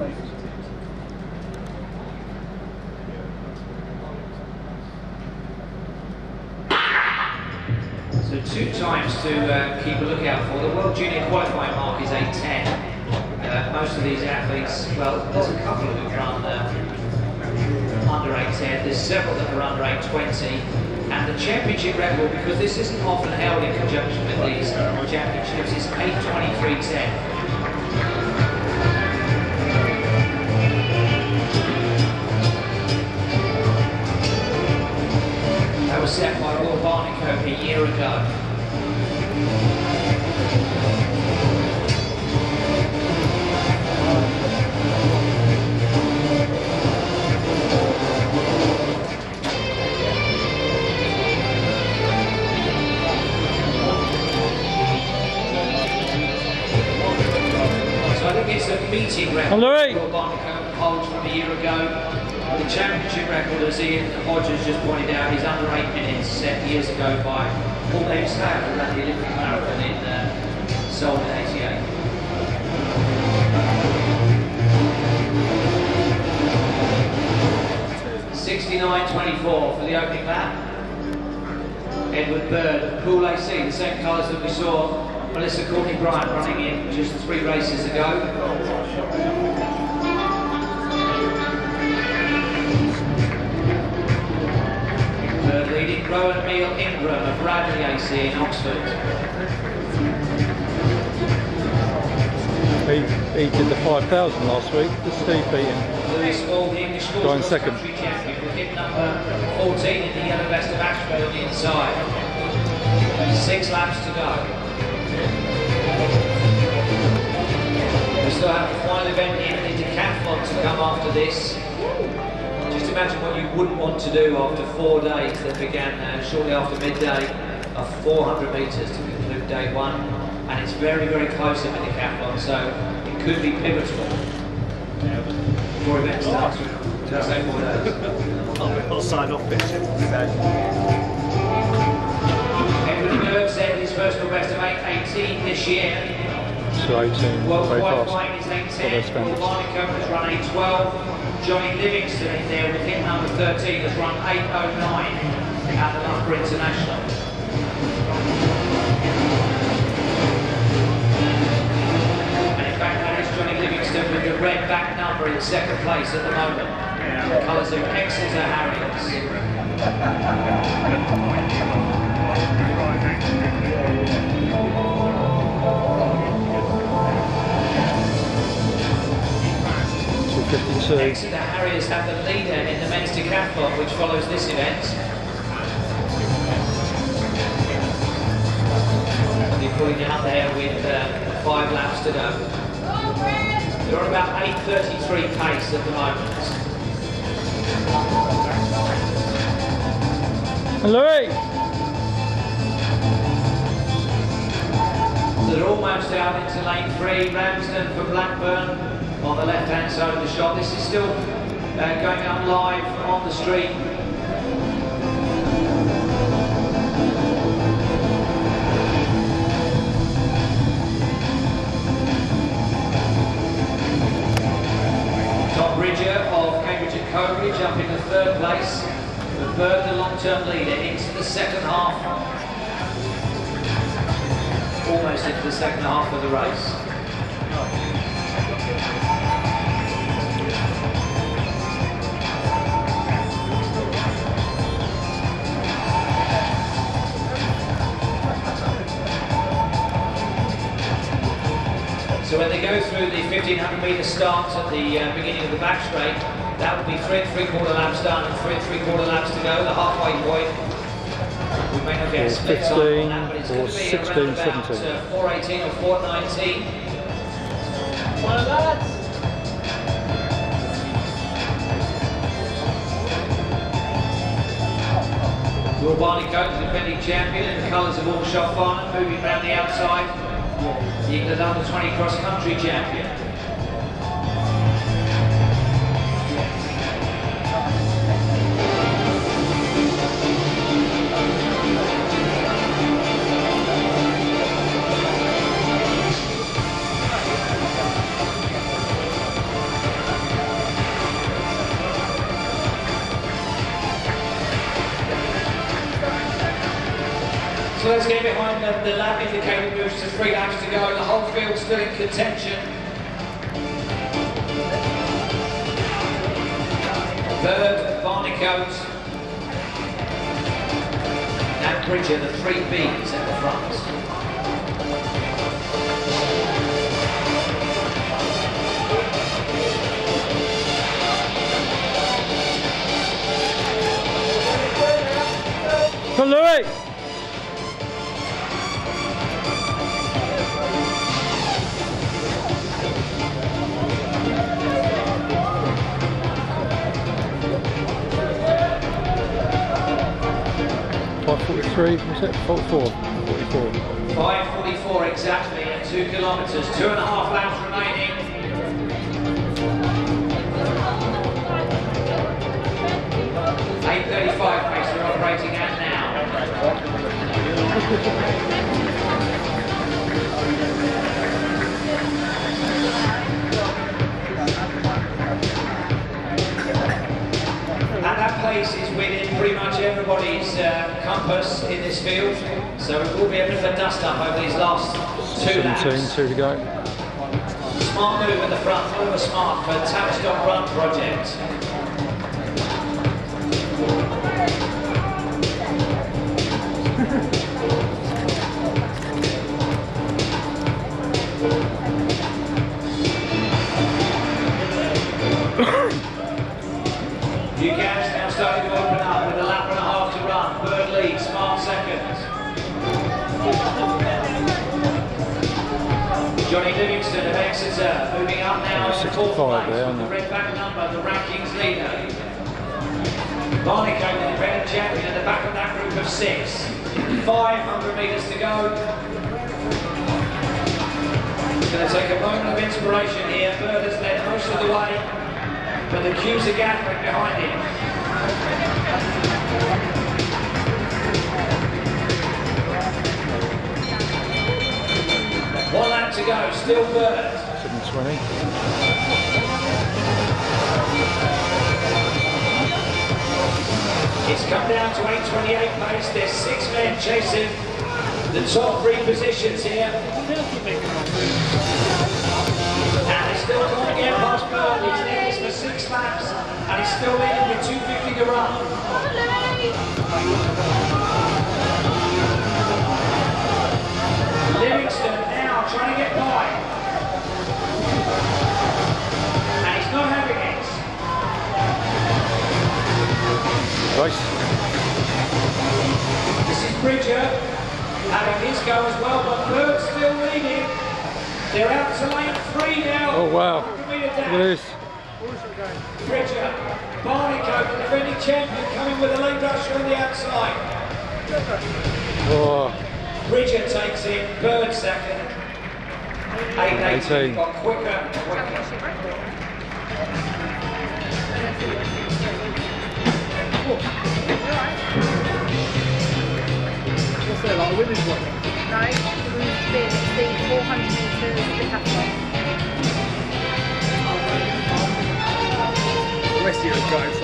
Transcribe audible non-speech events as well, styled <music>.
So two times to uh, keep a lookout for. The World Junior qualifying mark is 8.10. Uh, most of these athletes, well, there's a couple who run uh, under 8.10. There's several that are under 8.20. And the championship record, because this isn't often held in conjunction with these championships, is 8.23.10. Barnicoat holds from a year ago. The championship record, as Ian Hodges just pointed out, is under eight minutes set years ago by Paul Davis who ran the Olympic Marathon in uh, Seoul in 88. 69.24 for the opening lap. Edward Bird, Poole AC, the same colours that we saw Melissa Courtney Bryant running in just three races ago. Third leading Rowan Neil Ingram of Bradley AC in Oxford. He, he did the 5,000 last week. The Steve beat him. Lewis Hall, the English Going second. Country champion, with hit number 14 in the yellow vest of Ashby on the inside. Six laps to go. After this. Just imagine what you wouldn't want to do after four days that began uh, shortly after midday of 400 metres to conclude day one. And it's very, very close the decathlon, so it could be pivotal. Four events starts. Say four days? I'll sign off this. Edward Berg set his personal best of 8.18 this year. So 18, World very qualifying fast. is 8.10. Well, Paul that's Barnicoat has run 8.12. Johnny Livingston in there with hit number 13 has run 8.09 at the Loughborough International. And in fact, that is Johnny Livingston with the red back number in second place at the moment. The colours of Exeter Harriers. Two fifty-two. Exeter Harriers have the leader in the men's decathlon, which follows this event. They're pulling out there with uh, five laps to go. They're on about 8.33 pace at the moment. Louis! So they're almost out into lane three. Ramsden for Blackburn on the left-hand side of the shot. This is still uh, going up live on the street. Tom Bridger of Cambridge and Coleridge up in the third place. The Bird, the long-term leader, into the second half almost into the second half of the race. So when they go through the 1500 metre start at the uh, beginning of the back straight, that will be three and three quarter laps done and three and three quarter laps to go, the halfway point. We may not get Or splits on that, but it's 15, going or to be 16, around about 17. uh, 418 or 419. Well, lads. Will Barnicoat, the defending champion in the colours of all Farnham, moving round the outside. England under 20 cross country champion. Behind them. The lap indicator moves to three laps to go. And the whole field still in contention. Bird, Barnicoat, and Bridger, the three Bs at the front. Louis! Five forty-three, was it? Forty-four. Forty-four. 5.44 exactly at two kilometres, two and a half laps remaining. Eight thirty-five pace we're operating at now. Everybody's uh, compass in this field. So it will be a bit of a dust up over these last two Seventeen, laps. two to go. Smart move at the front, over smart for Tavistock Run Project. Buchanan's <laughs> Johnny Livingston of Exeter moving up now in the fourth place there, the red back number, the rankings leader. Barnicoat, the defending champion, at the back of that group of six. 500 metres to go. It's going to take a moment of inspiration here. Bird has led most of the way, but the queues are gathering behind him. One lap to go, still. Seven twenty. It's come down to 8.28 pace. There's six men chasing the top three positions here. And they still can't get past Bird. He's led this for six laps and he's still leading with 250 to run. Look at dash. this. Bridger, Barnicoat, the defending champion, coming with a late rusher on the outside. Oh, Bridger takes it, Bird second. 8 18. got quicker and quicker. What's that, like a women's one? No, women's spin, it's the 400 metres decathlon. West Europe guys,